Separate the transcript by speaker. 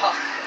Speaker 1: fuck.